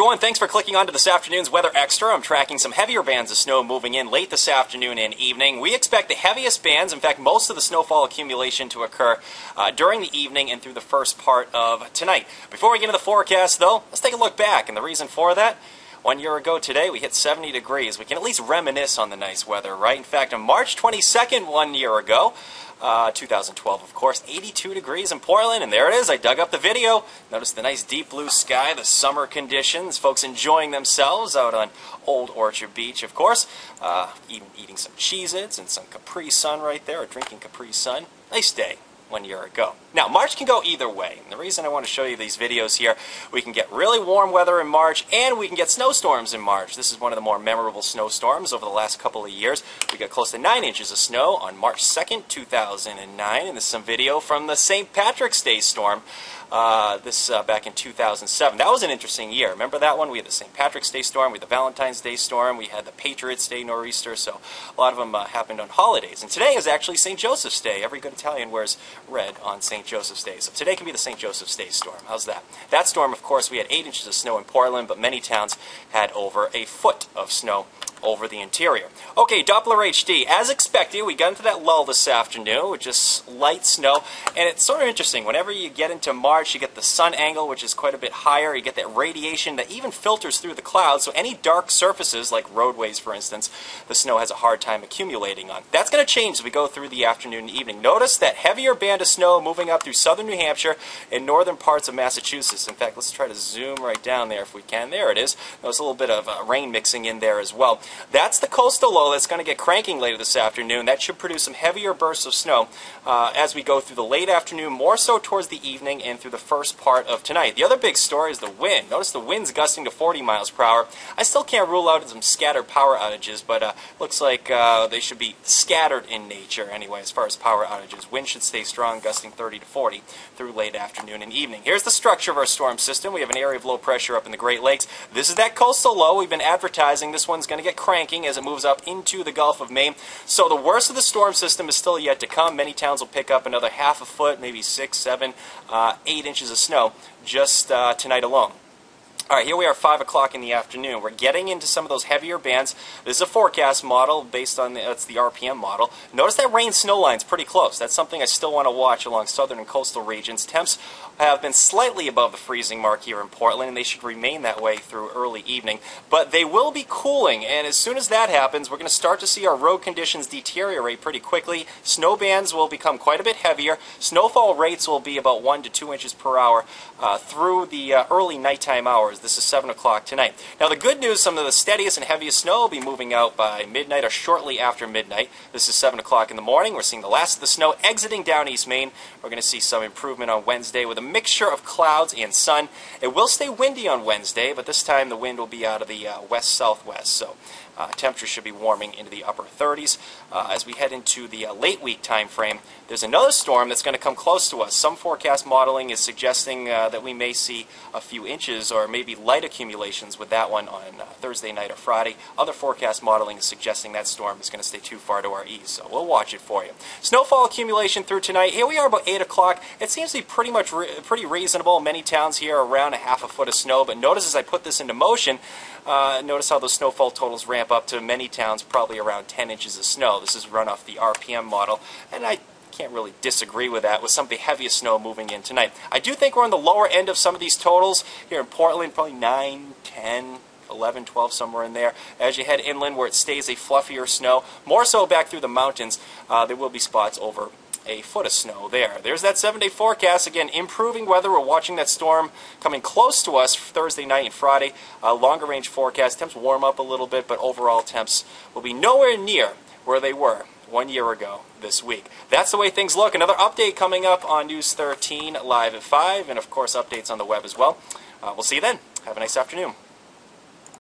everyone. Thanks for clicking onto this afternoon's Weather Extra. I'm tracking some heavier bands of snow moving in late this afternoon and evening. We expect the heaviest bands, in fact, most of the snowfall accumulation to occur uh, during the evening and through the first part of tonight. Before we get into the forecast, though, let's take a look back. And the reason for that, one year ago today, we hit 70 degrees. We can at least reminisce on the nice weather, right? In fact, on March 22nd, one year ago, uh, 2012, of course, 82 degrees in Portland, and there it is. I dug up the video. Notice the nice deep blue sky, the summer conditions, folks enjoying themselves out on Old Orchard Beach, of course, uh, eating, eating some Cheez-Its and some Capri Sun right there, or drinking Capri Sun. Nice day one year ago. Now, March can go either way. And the reason I want to show you these videos here, we can get really warm weather in March and we can get snowstorms in March. This is one of the more memorable snowstorms over the last couple of years. We got close to 9 inches of snow on March 2nd, 2009. And this is some video from the St. Patrick's Day storm. Uh, this uh, back in 2007. That was an interesting year. Remember that one? We had the St. Patrick's Day storm, we had the Valentine's Day storm, we had the Patriots Day nor'easter. So a lot of them uh, happened on holidays. And today is actually St. Joseph's Day. Every good Italian wears red on St. Joseph's Day. So today can be the St. Joseph's Day storm. How's that? That storm, of course, we had eight inches of snow in Portland, but many towns had over a foot of snow over the interior. Okay, Doppler HD. As expected, we got into that lull this afternoon with just light snow, and it's sort of interesting. Whenever you get into March, you get the sun angle, which is quite a bit higher. You get that radiation that even filters through the clouds, so any dark surfaces, like roadways, for instance, the snow has a hard time accumulating on. That's going to change as we go through the afternoon and evening. Notice that heavier band of snow moving up through southern New Hampshire and northern parts of Massachusetts. In fact, let's try to zoom right down there if we can. There it is. There's a little bit of uh, rain mixing in there as well. That's the coastal low that's going to get cranking later this afternoon. That should produce some heavier bursts of snow uh, as we go through the late afternoon, more so towards the evening and through the first part of tonight. The other big story is the wind. Notice the wind's gusting to 40 miles per hour. I still can't rule out some scattered power outages, but uh, looks like uh, they should be scattered in nature anyway as far as power outages. Wind should stay strong, gusting 30 to 40 through late afternoon and evening. Here's the structure of our storm system. We have an area of low pressure up in the Great Lakes. This is that coastal low. We've been advertising. This one's going to get cranking as it moves up into the Gulf of Maine. So the worst of the storm system is still yet to come. Many towns will pick up another half a foot, maybe six, seven, uh, eight inches of snow just uh, tonight alone. All right, here we are, 5 o'clock in the afternoon. We're getting into some of those heavier bands. This is a forecast model based on the, the RPM model. Notice that rain snow line's pretty close. That's something I still want to watch along southern and coastal regions. Temps have been slightly above the freezing mark here in Portland, and they should remain that way through early evening. But they will be cooling, and as soon as that happens, we're going to start to see our road conditions deteriorate pretty quickly. Snow bands will become quite a bit heavier. Snowfall rates will be about 1 to 2 inches per hour uh, through the uh, early nighttime hours. This is 7 o'clock tonight. Now, the good news, some of the steadiest and heaviest snow will be moving out by midnight or shortly after midnight. This is 7 o'clock in the morning. We're seeing the last of the snow exiting down East Maine. We're going to see some improvement on Wednesday with a mixture of clouds and sun. It will stay windy on Wednesday, but this time the wind will be out of the uh, west-southwest. So uh, temperatures should be warming into the upper 30s. Uh, as we head into the uh, late week time frame, there's another storm that's going to come close to us. Some forecast modeling is suggesting uh, that we may see a few inches or maybe light accumulations with that one on uh, Thursday night or Friday. Other forecast modeling is suggesting that storm is going to stay too far to our east, so we'll watch it for you. Snowfall accumulation through tonight. Here we are about 8 o'clock. It seems to be pretty much re pretty reasonable. Many towns here around a half a foot of snow, but notice as I put this into motion, uh, notice how those snowfall totals ramp up to many towns probably around 10 inches of snow. This is run off the RPM model, and I can't really disagree with that with some of the heaviest snow moving in tonight. I do think we're on the lower end of some of these totals here in Portland, probably 9, 10, 11, 12, somewhere in there. As you head inland where it stays a fluffier snow, more so back through the mountains, uh, there will be spots over a foot of snow there. There's that seven day forecast. Again, improving weather. We're watching that storm coming close to us Thursday night and Friday. Uh, longer range forecast. Temps warm up a little bit, but overall temps will be nowhere near where they were one year ago this week. That's the way things look. Another update coming up on News 13 live at 5, and of course, updates on the web as well. Uh, we'll see you then. Have a nice afternoon.